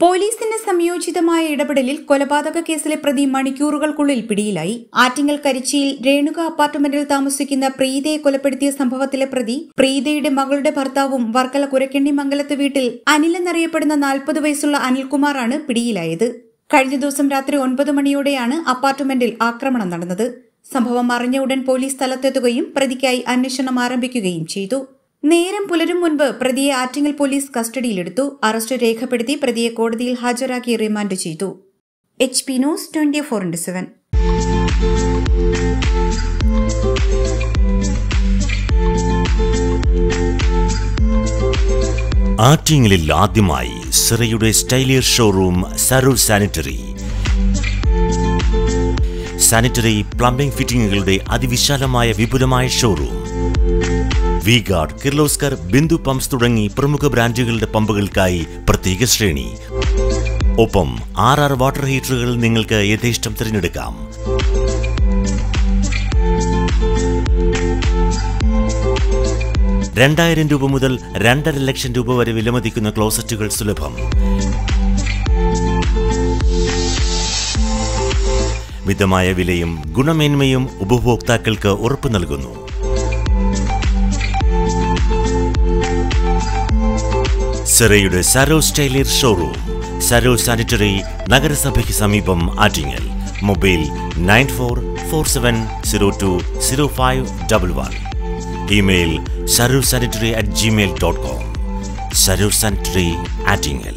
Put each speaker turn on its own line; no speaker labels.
പോലീസിന്റെ സംയോജിതമായ ഇടപെടലിൽ കൊലപാതക കേസിലെ പ്രതി മണിക്കൂറുകൾക്കുള്ളിൽ പിടിയിലായി. ആറ്റിങ്ങൽ കരിച്ചിയിൽ രേണുക അപ്പാർട്ട്മെന്റിൽ താമസിക്കുന്ന പ്രീതയെ കൊലപ്പെടുത്തിയ സംഭവത്തിലെ പ്രതി പ്രീതയുടെ മകളുടെ ഭർത്താവും വർക്കല കുരക്കണ്ണി മംഗലത്ത് വീട്ടിൽ അനിൽ എന്നറിയപ്പെടുന്ന നാൽപ്പത് വയസ്സുള്ള അനിൽകുമാറാണ് പിടിയിലായത്. കഴിഞ്ഞ ദിവസം രാത്രി ഒൻപത് മണിയോടെയാണ് അപ്പാർട്ട്മെന്റിൽ ആക്രമണം നടന്നത്. സംഭവം അറിഞ്ഞ ഉടൻ പോലീസ് സ്ഥലത്തെത്തുകയും പ്രതിക്കായി അന്വേഷണം ആരംഭിക്കുകയും ചെയ്തു. നേരം പുലരും മുൻപ് പ്രതിയെ ആറ്റിങ്ങൽ പോലീസ് കസ്റ്റഡിയിലെടുത്തു. അറസ്റ്റ് രേഖപ്പെടുത്തി പ്രതിയെ കോടതിയിൽ ഹാജരാക്കി റിമാൻഡ് ചെയ്തു. H P news twenty four into seven.
ആറ്റിങ്ങലിൽ ആദ്യമായി സിറയുടെ സ്റ്റൈലിയർ ഷോറൂം സരൂർ സാനിറ്ററി. സാനിറ്ററി പ്ലംബിംഗ് ഫിറ്റിംഗുകളുടെ അതിവിശാലമായ വിപുലമായ showroom. V guard Kirloskar Bindu pumps തുടങ്ങി പ്രമുഖ ബ്രാൻഡുകളുടെ പമ്പുകൾക്കായി പ്രത്യേക ശ്രേണി. ഒപ്പം ആർ ആർ വാട്ടർ ഹീറ്ററുകൾ നിങ്ങൾക്ക് യഥേഷ്ടം തിരഞ്ഞെടുക്കാം. രണ്ടായിരം രൂപ മുതൽ രണ്ടര ലക്ഷം രൂപ വരെ വിലമതിക്കുന്ന ക്ലോസറ്റുകൾ സുലഭം. മിതമായ വിലയും ഗുണമേന്മയും ഉപഭോക്താക്കൾക്ക് ഉറപ്പു നൽകുന്നു. സെറയുടെ സരോസ് ടൈലർ ഷോറൂം. സരോ സാനിറ്ററി നഗരസഭയ്ക്ക് സമീപം Attingal mobile nine four four seven zero two zero five double one. Email സരോ sanitary at gmail dot com സരോ sanitary Attingal